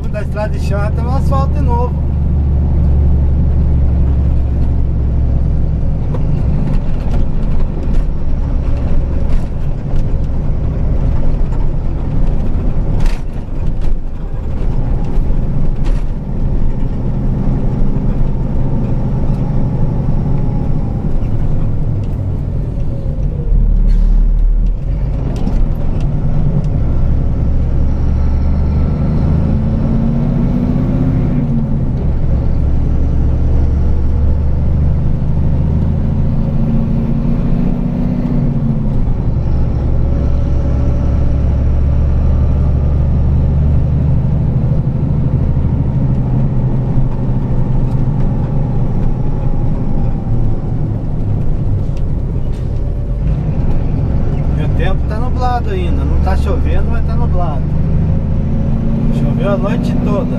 da estrada de chão até no asfalto de novo. E o tempo tá nublado ainda, não tá chovendo, mas tá nublado. Choveu a noite toda.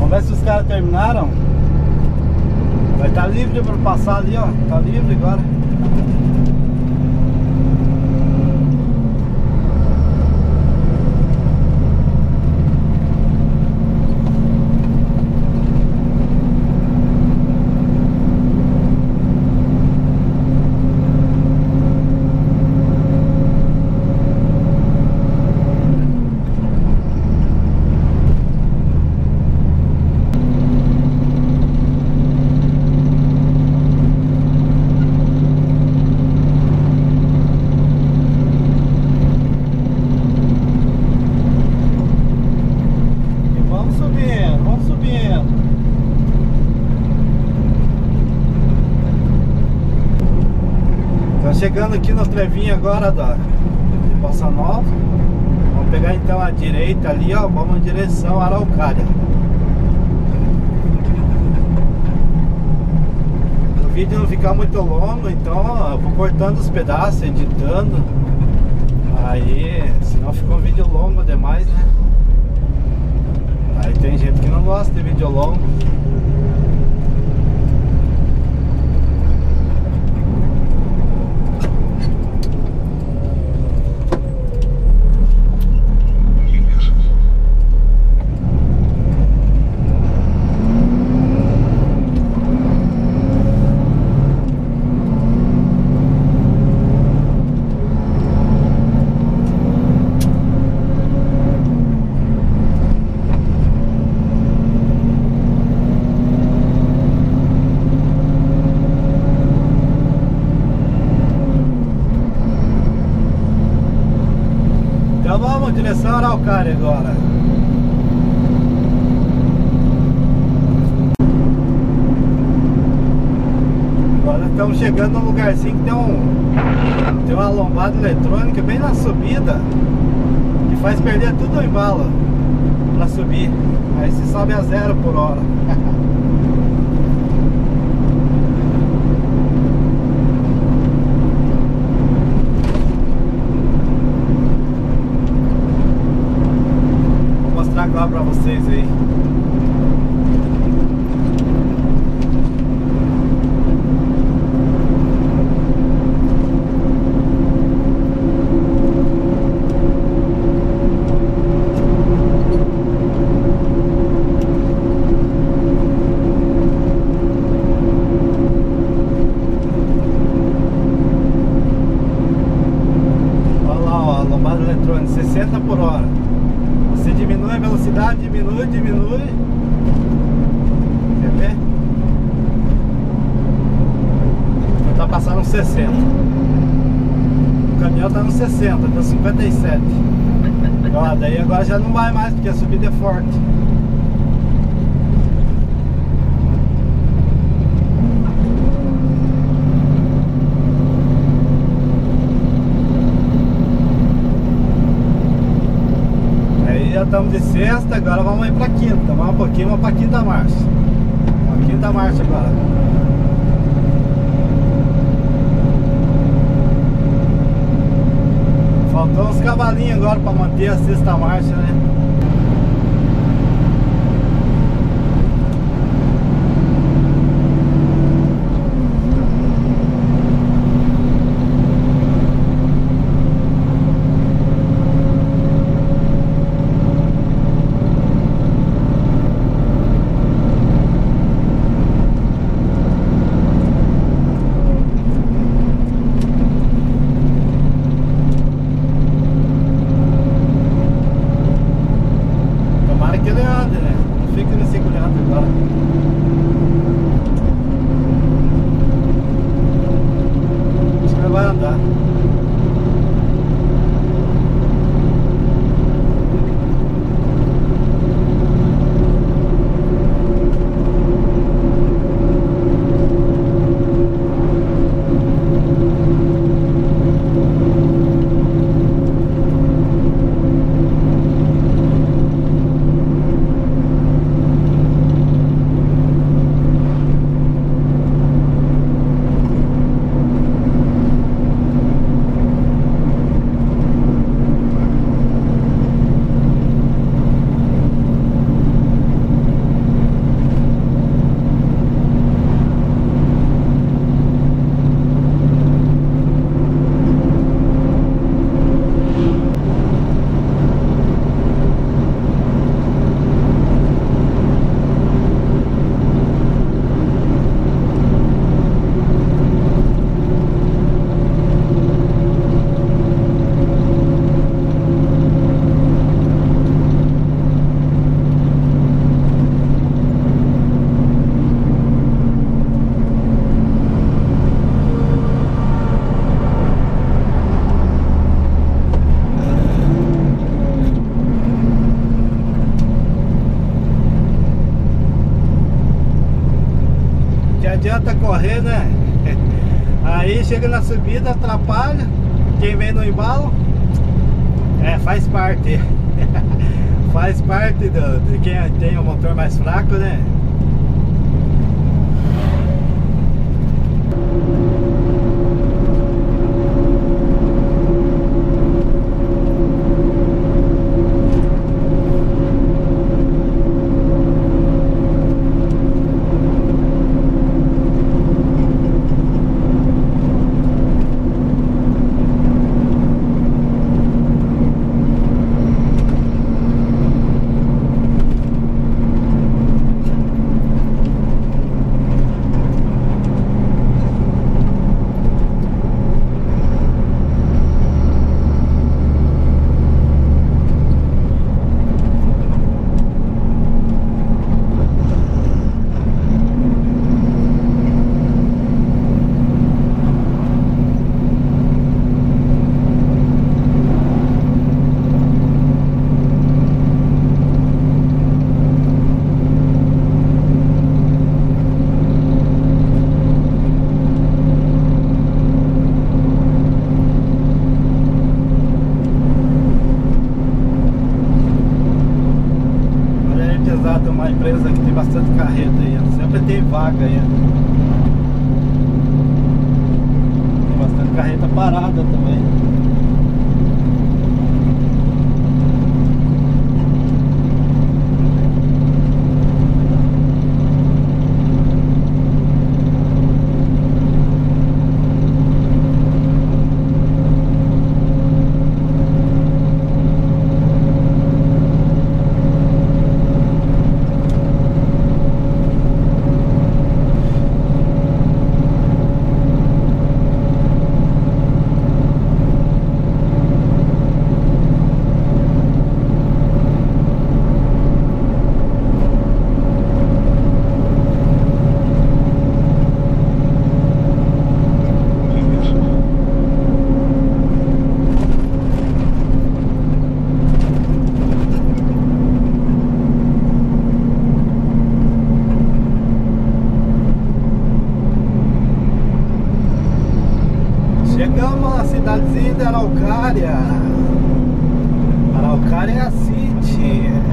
Vamos ver se terminaram. Vai estar livre para passar ali, ó. Tá livre agora. E vamos subindo, vamos subindo. Tá trevinho agora da Bossa Nova. Vamos pegar então a direita ali, ó. Vamos em direção à Araucária. O vídeo não ficar muito longo, então ó, eu vou cortando os pedaços, editando. Aí, senão ficou um vídeo longo demais, né? Aí tem gente que não gosta de vídeo longo. Então vamos, direção Araucária agora. Agora estamos chegando num lugarzinho que tem um. Tem uma lombada eletrônica bem na subida. Que faz perder tudo o embalo pra subir. Aí se sobe a zero por hora. Vou mostrar agora pra vocês aí. Olha lá, ó, a lombada eletrônica, 60 por hora. Você diminui a velocidade, diminui, diminui. Quer ver? Tá passando uns 60. O caminhão tá nos 60, tá 57. Ó, daí agora já não vai mais, porque a subida é forte. Aí já estamos de sexta, agora vamos ir pra quinta. Vamos um pouquinho, vamos quinta marcha. Quinta marcha agora. Faltou uns cavalinhos agora pra manter a sexta marcha, né? Correr, né? Aí chega na subida, atrapalha. Quem vem no embalo, é, faz parte. faz parte do, de quem tem o motor mais fraco, né? Vaga aí. Tem bastante carreta parada também. na cidadezinha de Araucária. Araucária é City.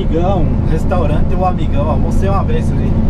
Amigão, restaurante o amigão, almocei uma vez ali.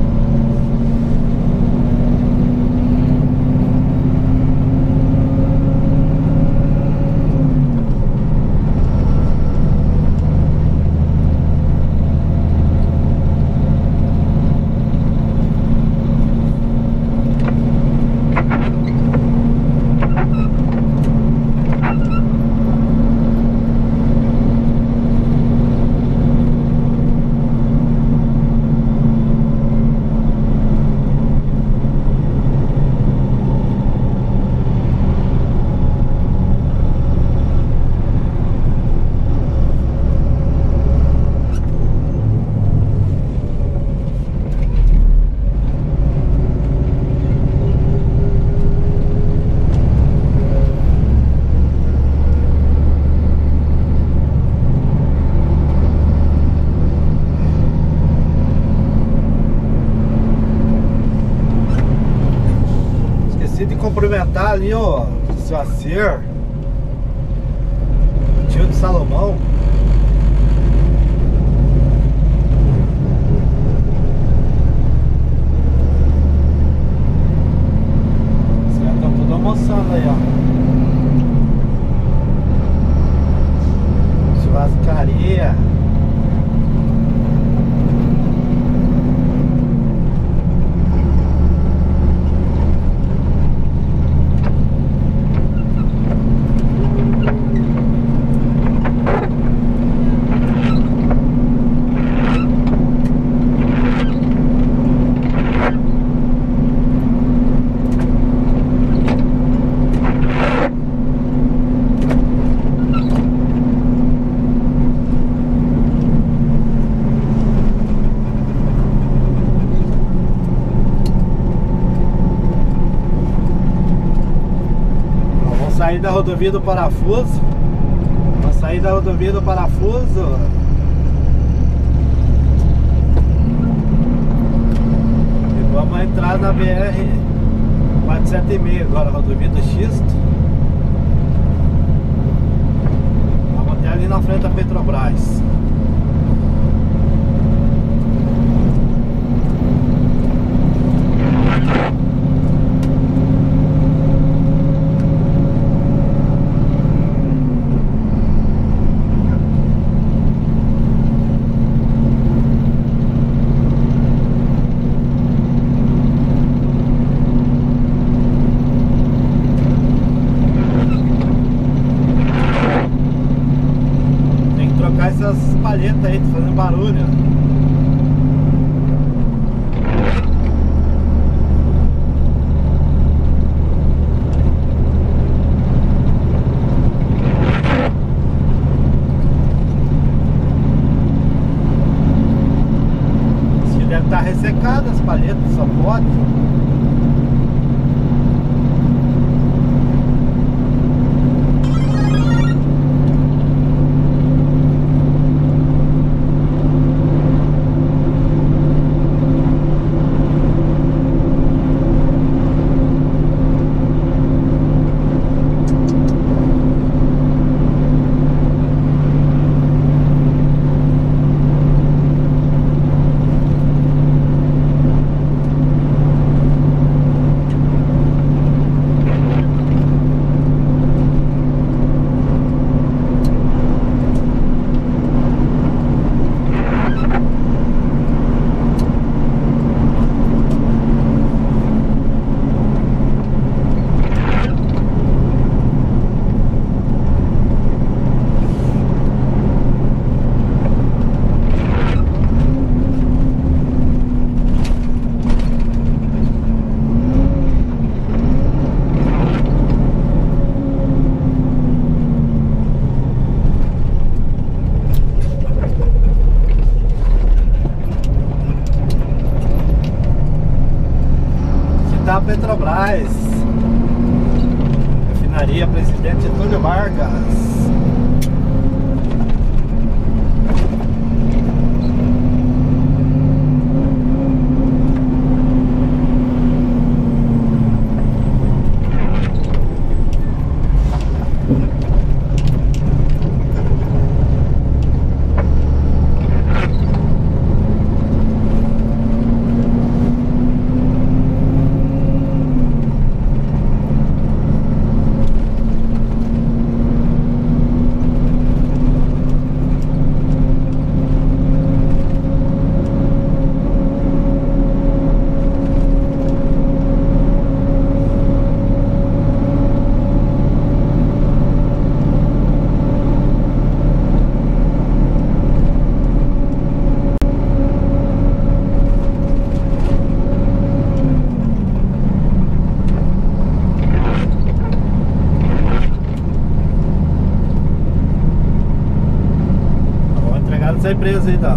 Cumprimentar ali, ó, seu Acer, tio de Salomão. Sair da rodovia do Parafuso. Vamos sair da rodovia do Parafuso. E vamos entrar na BR 476 agora, rodovia do Xisto. Vamos até ali na frente da Petrobras. Palheta aí, tá fazendo barulho. deve estar tá ressecada as palhetas, só pode. da Petrobras. Empresa aí da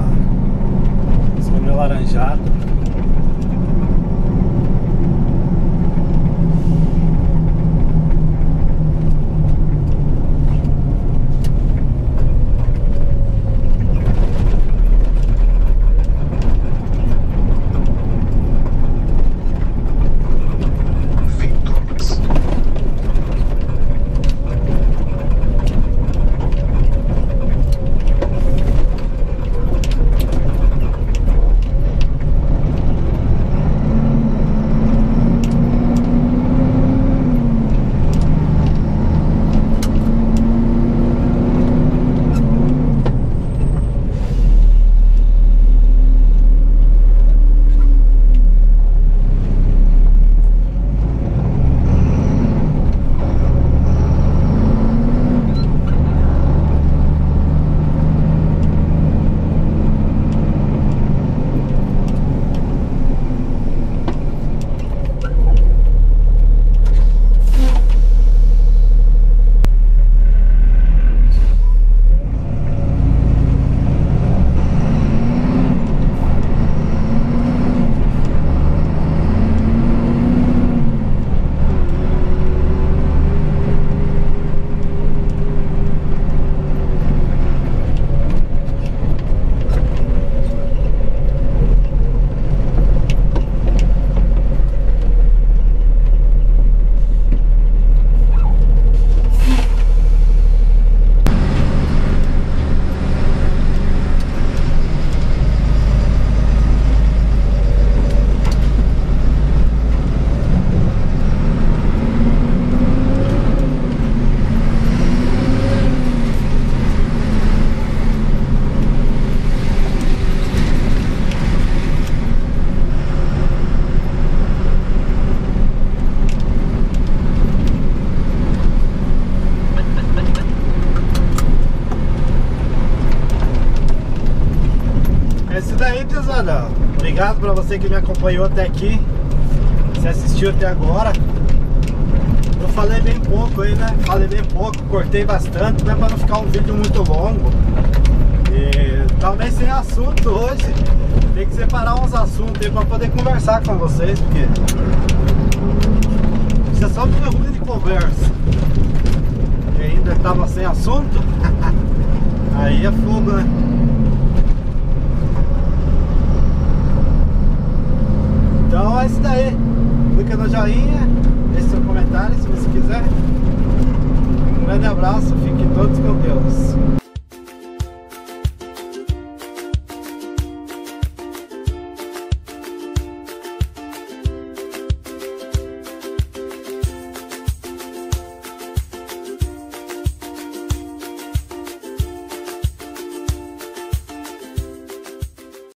Obrigado pra você que me acompanhou até aqui. Você assistiu até agora. Eu falei bem pouco aí, né? Falei bem pouco, cortei bastante, né? Pra não ficar um vídeo muito longo. E talvez sem assunto hoje. Tem que separar uns assuntos aí pra poder conversar com vocês, porque isso é só ruim de conversa. E ainda tava sem assunto. aí é fogo, né? Então é isso daí. Clica no joinha, deixe seu comentário se você quiser. Um grande abraço, fiquem todos com Deus.